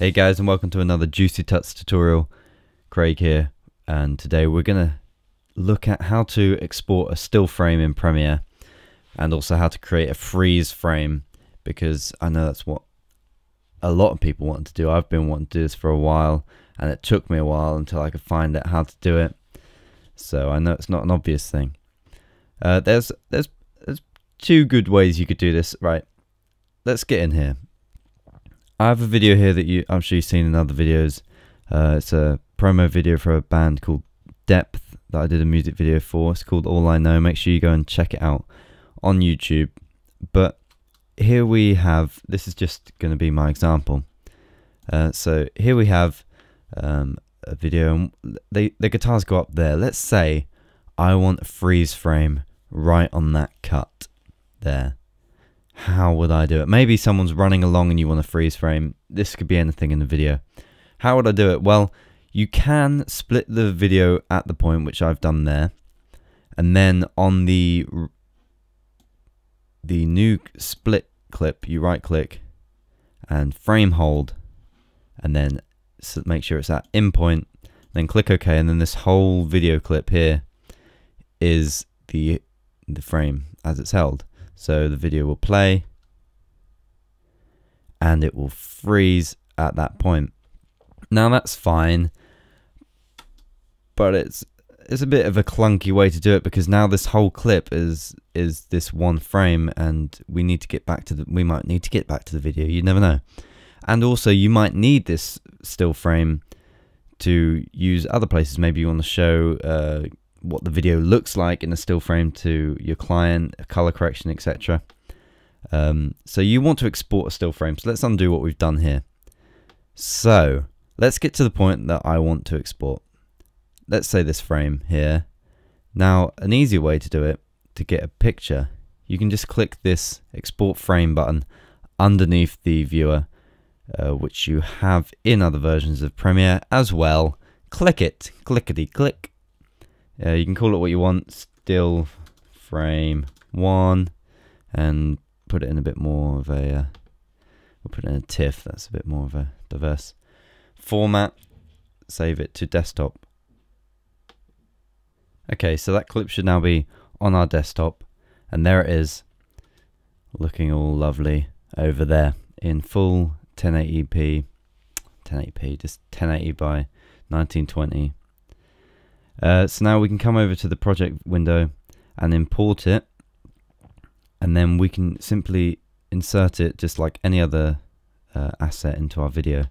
Hey guys and welcome to another Juicy Tuts tutorial. Craig here and today we're going to look at how to export a still frame in Premiere and also how to create a freeze frame because I know that's what a lot of people want to do. I've been wanting to do this for a while and it took me a while until I could find out how to do it. So I know it's not an obvious thing. Uh, there's, there's, there's two good ways you could do this. Right, let's get in here. I have a video here that you I'm sure you've seen in other videos. Uh, it's a promo video for a band called Depth that I did a music video for. It's called All I Know. Make sure you go and check it out on YouTube. But here we have this is just going to be my example. Uh, so here we have um, a video, and they the guitars go up there. Let's say I want a freeze frame right on that cut there how would I do it? Maybe someone's running along and you want a freeze frame. This could be anything in the video. How would I do it? Well, you can split the video at the point, which I've done there. And then on the the new split clip, you right click and frame hold and then make sure it's at in point, then click OK and then this whole video clip here is the the frame as it's held. So the video will play and it will freeze at that point. Now that's fine, but it's it's a bit of a clunky way to do it because now this whole clip is is this one frame and we need to get back to the we might need to get back to the video you never know and also you might need this still frame to use other places maybe you want to show uh, what the video looks like in a still frame to your client, color correction, etc. Um, so you want to export a still frame. So let's undo what we've done here. So let's get to the point that I want to export. Let's say this frame here. Now an easier way to do it, to get a picture, you can just click this export frame button underneath the viewer, uh, which you have in other versions of Premiere as well. Click it, clickety click, uh, you can call it what you want, still frame one, and put it in a bit more of a, uh, we'll put it in a TIFF, that's a bit more of a diverse format. Save it to desktop. Okay, so that clip should now be on our desktop, and there it is, looking all lovely over there in full 1080p, 1080p, just 1080 by 1920 uh, so now we can come over to the project window and import it and then we can simply insert it just like any other uh, asset into our video.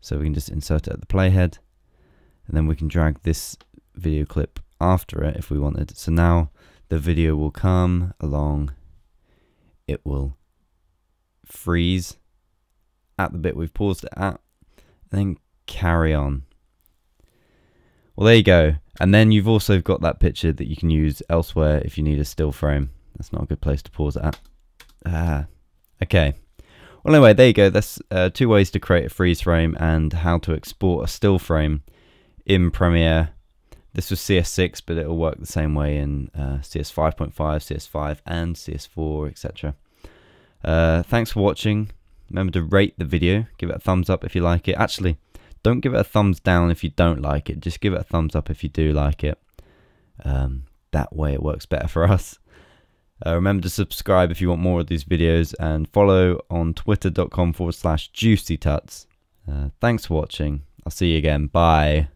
So we can just insert it at the playhead and then we can drag this video clip after it if we wanted. So now the video will come along, it will freeze at the bit we've paused it at, and then carry on. Well, there you go. And then you've also got that picture that you can use elsewhere if you need a still frame. That's not a good place to pause at. Ah, okay. Well, anyway, there you go. That's uh, two ways to create a freeze frame and how to export a still frame in Premiere. This was CS6, but it'll work the same way in uh, CS 5.5, CS5, and CS4, etc. Uh, thanks for watching. Remember to rate the video, give it a thumbs up if you like it. Actually, don't give it a thumbs down if you don't like it. Just give it a thumbs up if you do like it. Um, that way it works better for us. Uh, remember to subscribe if you want more of these videos and follow on twitter.com forward slash juicy tuts. Uh, thanks for watching. I'll see you again. Bye.